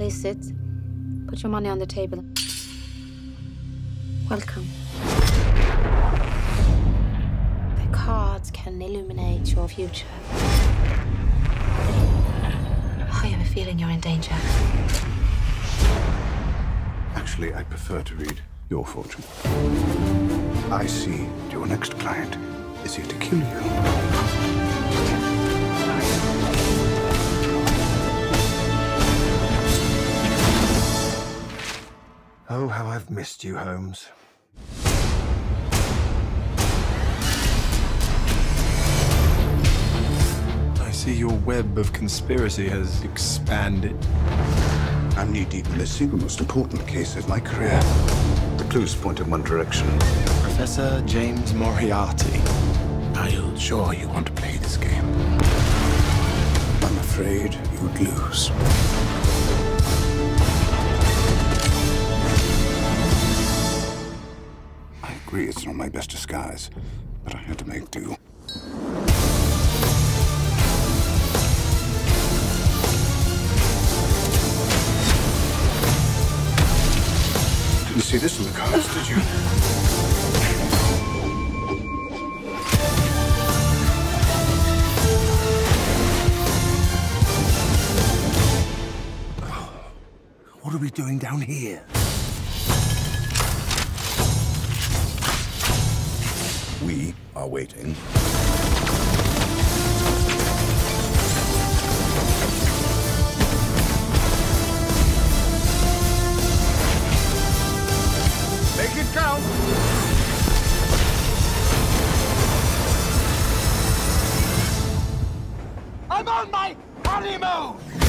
Please sit. Put your money on the table. Welcome. The cards can illuminate your future. I have a feeling you're in danger. Actually, I prefer to read your fortune. I see your next client is here to kill you. Oh, how I've missed you, Holmes. I see your web of conspiracy has expanded. I'm knee deep in the single most important case of my career. The clues point in one direction. Professor James Moriarty. Are you sure you want to play this game? I'm afraid you'd lose. Agree it's not my best disguise, but I had to make do. Didn't see this in the cards, did you? What are we doing down here? We are waiting. Make it count! I'm on my honeymoon!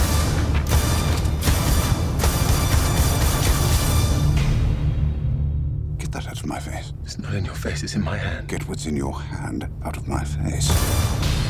That out of my face. It's not in your face, it's in my hand. Get what's in your hand out of my face.